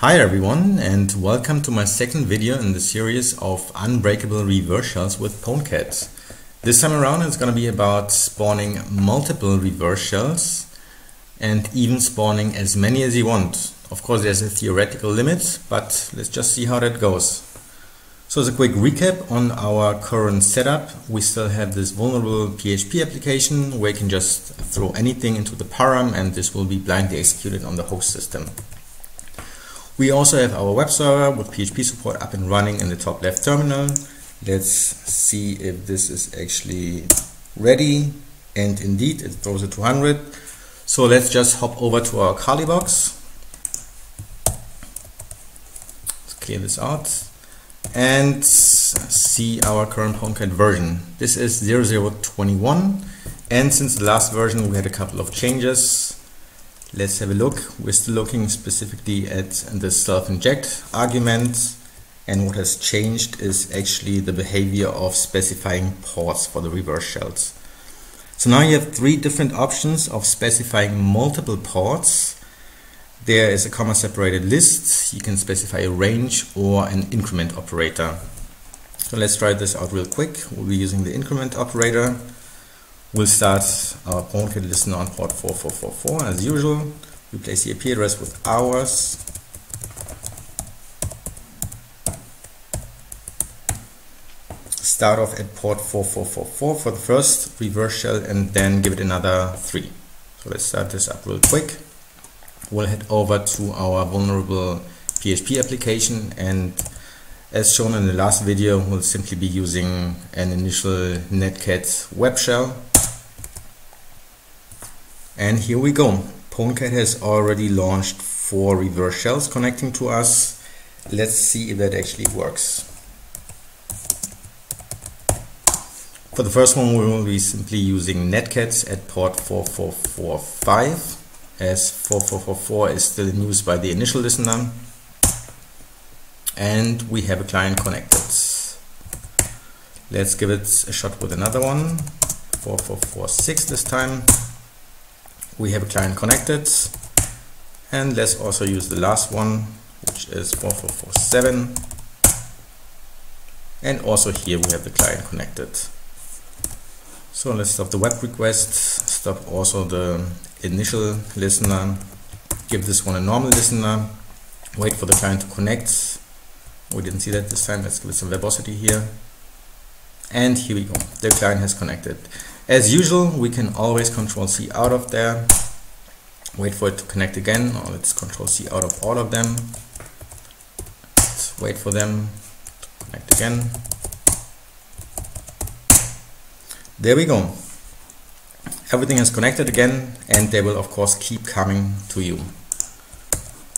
Hi everyone and welcome to my second video in the series of unbreakable reverse shells with PwnCat. This time around it's going to be about spawning multiple reverse shells and even spawning as many as you want. Of course there's a theoretical limit but let's just see how that goes. So as a quick recap on our current setup, we still have this vulnerable PHP application where you can just throw anything into the param and this will be blindly executed on the host system. We also have our web server with PHP support up and running in the top left terminal. Let's see if this is actually ready. And indeed, it throws a 200. So let's just hop over to our Kali box. Let's clear this out and see our current PwnCat version. This is 0021 and since the last version we had a couple of changes. Let's have a look. We're still looking specifically at the self-inject argument and what has changed is actually the behavior of specifying ports for the reverse shells. So now you have three different options of specifying multiple ports there is a comma separated list. You can specify a range or an increment operator. So let's try this out real quick. We'll be using the increment operator. We'll start uh, our PwnCat listener on port 4444 as usual. Replace the IP address with hours. Start off at port 4444 for the first reverse shell and then give it another 3. So let's start this up real quick we'll head over to our vulnerable PHP application and as shown in the last video we'll simply be using an initial netcat web shell and here we go. PwnCat has already launched four reverse shells connecting to us. Let's see if that actually works. For the first one we will be simply using netcats at port 4445 as 4444 is still in use by the initial listener. And we have a client connected. Let's give it a shot with another one. 4446 this time we have a client connected and let's also use the last one which is 4447 and also here we have the client connected so let's stop the web request, stop also the initial listener, give this one a normal listener, wait for the client to connect. We didn't see that this time, let's give it some verbosity here. And here we go, the client has connected. As usual, we can always control C out of there, wait for it to connect again, or let's control C out of all of them. Let's wait for them to connect again. There we go. Everything is connected again and they will of course keep coming to you.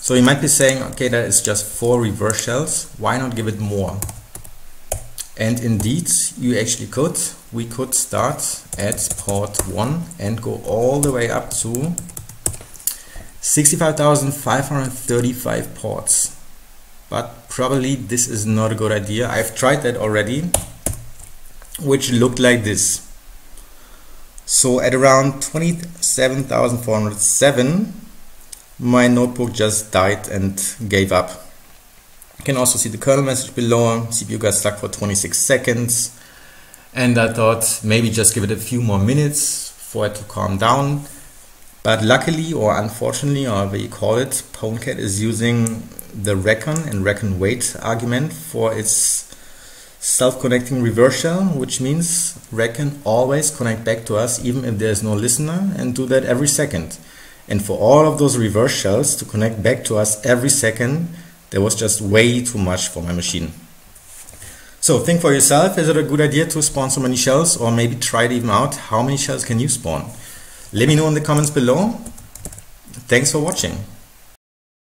So you might be saying, okay, that is just four reverse shells. Why not give it more? And indeed, you actually could. We could start at port 1 and go all the way up to 65,535 ports. But probably this is not a good idea. I've tried that already, which looked like this. So at around 27,407, my notebook just died and gave up. You can also see the kernel message below. CPU got stuck for 26 seconds. And I thought maybe just give it a few more minutes for it to calm down. But luckily or unfortunately, or however you call it, PwnCat is using the reckon and reckon wait argument for its self-connecting reverse shell, which means Rec can always connect back to us even if there's no listener and do that every second. And for all of those reverse shells to connect back to us every second, there was just way too much for my machine. So think for yourself, is it a good idea to spawn so many shells or maybe try it even out? How many shells can you spawn? Let me know in the comments below. Thanks for watching.